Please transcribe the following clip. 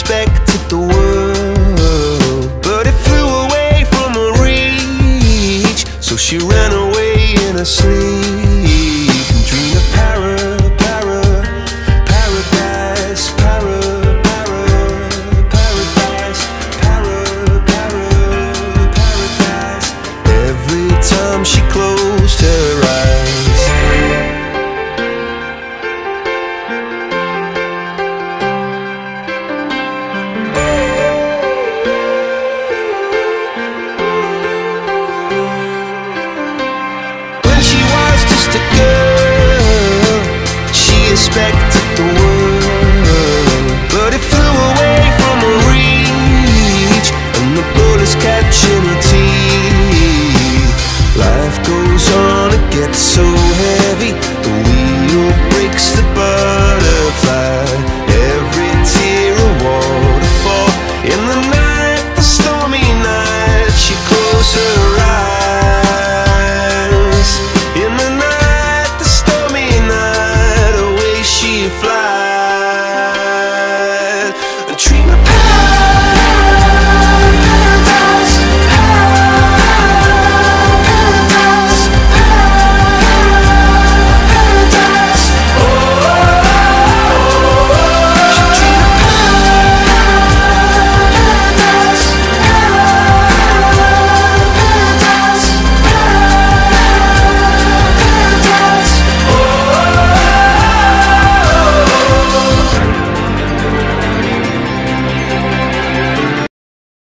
expected the world, but it flew away from her reach. So she ran away in her sleep and dreamed of para, para, paradise, para, para, paradise, para, para, paradise. Every time she closed teeth. Life goes on, it gets so heavy, the wheel breaks the butterfly.